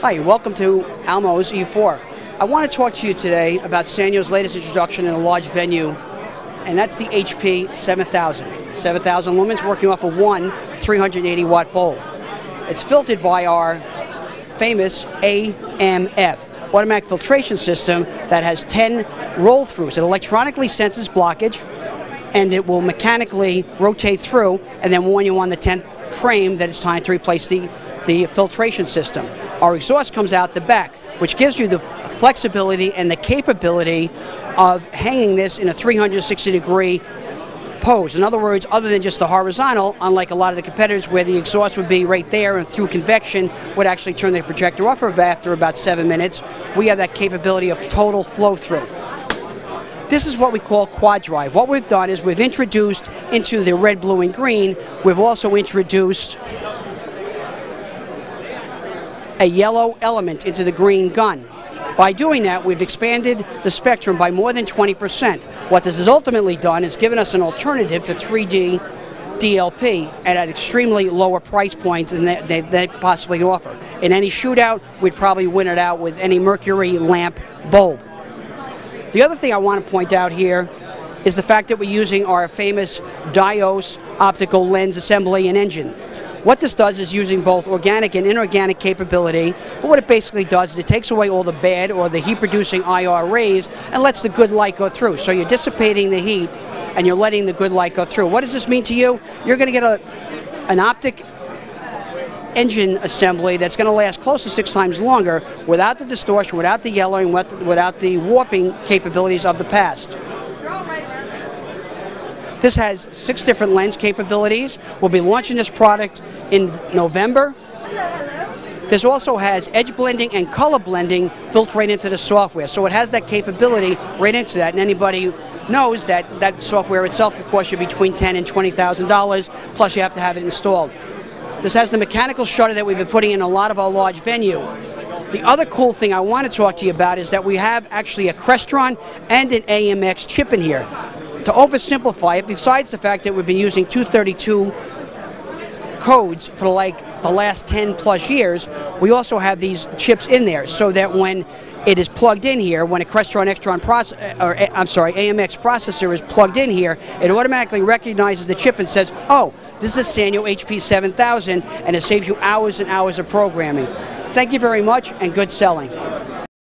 Hi, welcome to Almo's E4. I want to talk to you today about Sanyo's latest introduction in a large venue, and that's the HP 7000. 7000 lumens working off of one 380 watt bulb. It's filtered by our famous AMF, automatic filtration system that has 10 roll throughs. It electronically senses blockage and it will mechanically rotate through and then warn you on the 10th frame that it's time to replace the, the filtration system. Our exhaust comes out the back, which gives you the flexibility and the capability of hanging this in a 360 degree pose. In other words, other than just the horizontal, unlike a lot of the competitors where the exhaust would be right there and through convection would actually turn the projector off after about seven minutes, we have that capability of total flow through. This is what we call quad drive. What we've done is we've introduced into the red, blue, and green, we've also introduced a yellow element into the green gun. By doing that, we've expanded the spectrum by more than 20%. What this has ultimately done is given us an alternative to 3D DLP at an extremely lower price point than they, they, they, possibly offer. In any shootout, we'd probably win it out with any mercury lamp bulb. The other thing I want to point out here is the fact that we're using our famous Dios optical lens assembly and engine. What this does is using both organic and inorganic capability, but what it basically does is it takes away all the bad or the heat-producing IR rays and lets the good light go through. So you're dissipating the heat and you're letting the good light go through. What does this mean to you? You're going to get a, an optic engine assembly that's going to last close to six times longer without the distortion, without the yellowing, without the warping capabilities of the past. This has six different lens capabilities. We'll be launching this product in November. This also has edge blending and color blending built right into the software. So it has that capability right into that. And anybody knows that that software itself could cost you between ten and twenty thousand dollars. Plus, you have to have it installed. This has the mechanical shutter that we've been putting in a lot of our large venue. The other cool thing I want to talk to you about is that we have actually a Crestron and an AMX chip in here. To oversimplify it, besides the fact that we've been using 232 codes for like the last 10 plus years, we also have these chips in there so that when it is plugged in here, when a Crestron Extron process, uh, or uh, I'm sorry, AMX processor is plugged in here, it automatically recognizes the chip and says, oh, this is a Sanyo HP 7000, and it saves you hours and hours of programming. Thank you very much, and good selling.